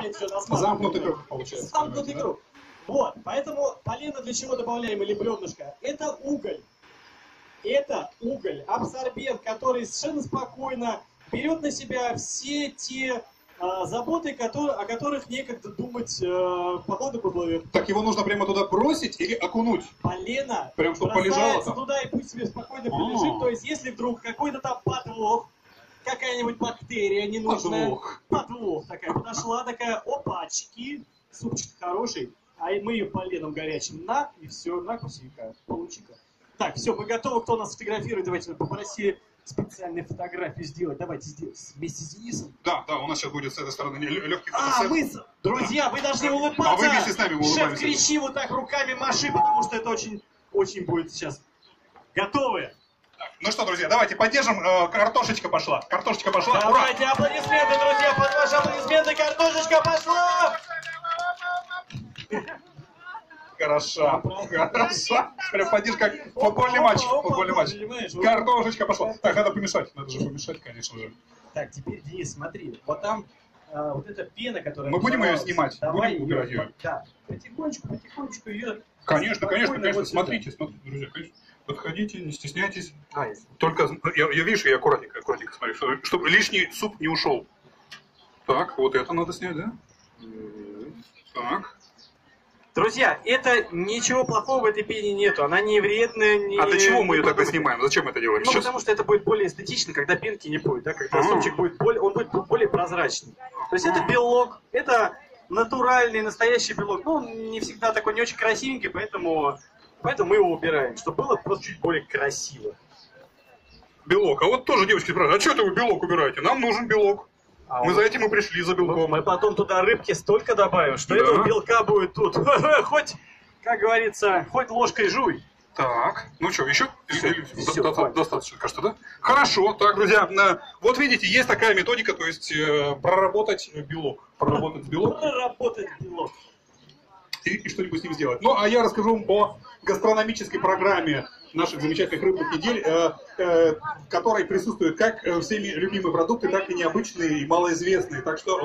опять все на. Замкнутый круг получается. Замкнутый да? круг. Вот, поэтому полено для чего добавляем или бревнышко? Это уголь. Это уголь, абсорбент, который совершенно спокойно берет на себя все те а, заботы, которые, о которых некогда думать э, погода поплывет. Так его нужно прямо туда бросить или окунуть? Полено Прям чтобы полежало там? туда и пусть себе спокойно А. полежит. То есть, если вдруг какой-то там подвох, какая-нибудь бактерия ненужная, Подвох. Подвох такая подошла, такая, опачки, супчик хороший, а мы ее поленом горячим на, и все, на кусика, получика. Так, все, мы готовы, кто нас фотографирует, давайте попросили специальные фотографии сделать, давайте сделаем вместе с Денисом. Да, да, у нас сейчас будет с этой стороны легкий А, фотосет. мы, с- друзья, вы должны улыбаться. А вы вместе с нами Шеф, улыбаемся. кричи вот так руками маши, потому что это очень, очень будет сейчас. Готовы? Ну что, друзья, давайте поддержим. Э, Картошечка пошла. Картошечка пошла. Ура! Давайте аплодисменты, друзья, под ваши аплодисменты картошечка пошла! Хорошо. Хорошо. Прям поддержка, как футбольный матч. Футбольный матч. Картошечка пошла. Так, надо помешать. Надо же помешать, конечно же. Так, теперь, Денис, смотри, вот там а, вот эта пена, которая... Мы будем ее снимать? Давай Будем убирать ее? Да, потихонечку, потихонечку ее... Конечно, конечно, конечно. Смотрите, смотрите, друзья, конечно. Подходите, не стесняйтесь. А, если- Только, я, я вижу, я аккуратненько, аккуратненько смотрю, чтобы, чтобы лишний суп не ушел. Так, вот это надо снять, да? Так. Друзья, это ничего плохого в этой пене нету, она не вредная, не... А для чего мы ее тогда снимаем? Зачем это делаем? Ну, Сейчас. потому что это будет более эстетично, когда пенки не будет, да, когда А. супчик будет более, он будет более прозрачный. То есть это белок, это натуральный, настоящий белок. Ну, он не всегда такой, не очень красивенький, поэтому, поэтому мы его убираем, чтобы было просто чуть более красиво. Белок. А вот тоже девочки спрашивают, а что это вы белок убираете? Нам нужен белок. А Мы он- за этим и пришли, за белком. Мы потом туда рыбки столько добавим, что Да. этого белка будет тут. Хоть, как говорится, хоть ложкой жуй. Так, ну что, еще? Или- всё, до- до- достаточно, кажется, да? Хорошо, так, друзья, э, вот видите, есть такая методика, то есть э, проработать белок. Проработать белок Проработать белок. и, и что-нибудь с ним сделать. Ну, а я расскажу вам о гастрономической программе наших замечательных рыбных недель, э, э, в которой присутствуют как э, всеми любимые продукты, так и необычные и малоизвестные. Так что